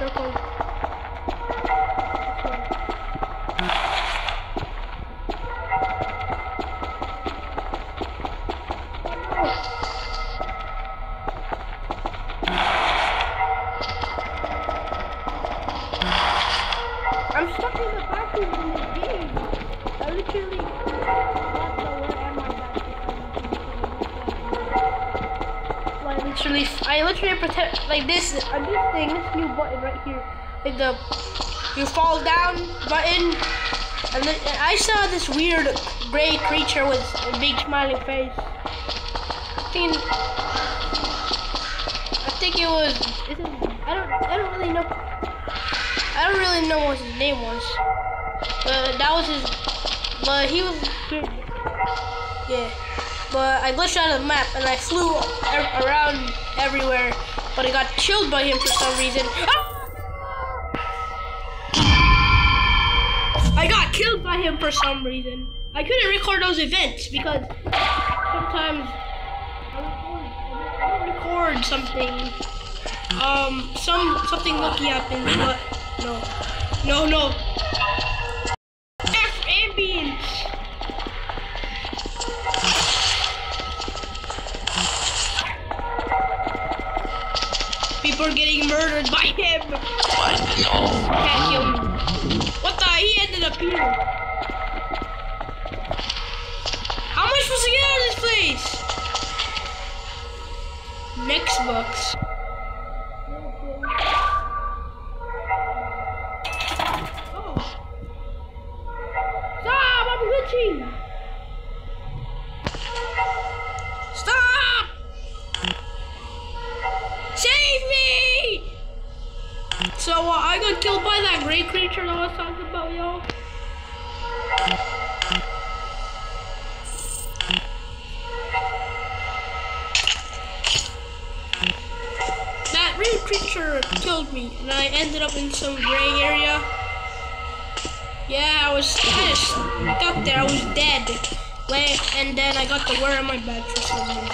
I'm stuck in the bathroom in this game. I literally literally, I literally pretend like this. Uh, this thing, this new button right here, like the you fall down button. And then I saw this weird gray creature with a big smiling face. I think, I think it was. It, I don't. I don't really know. I don't really know what his name was. But that was his. But he was. Yeah. But I glitched out of the map and I flew ar- around everywhere. But I got killed by him for some reason. Ah! I got killed by him for some reason. I couldn't record those events because sometimes I record something. Um, some something lucky happens, but no, no, no. Are getting murdered by him. What the? He ended up here. How am I supposed to get out of this place? Next box. Oh. Stop! I'm glitching! Gray creature that I was talking about, y'all. That gray creature killed me, and I ended up in some gray area. Yeah, I was kind of stuck there. I was dead. And then I got the where on my bed for some reason.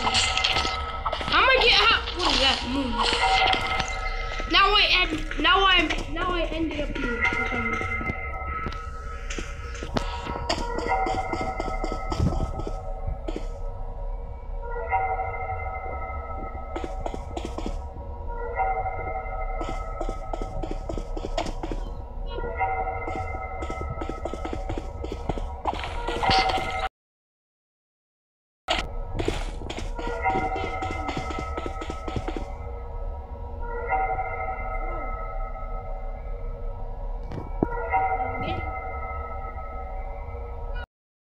How am I get? How, what is that? Moon. Now I end. Now I'm. Now I ended up here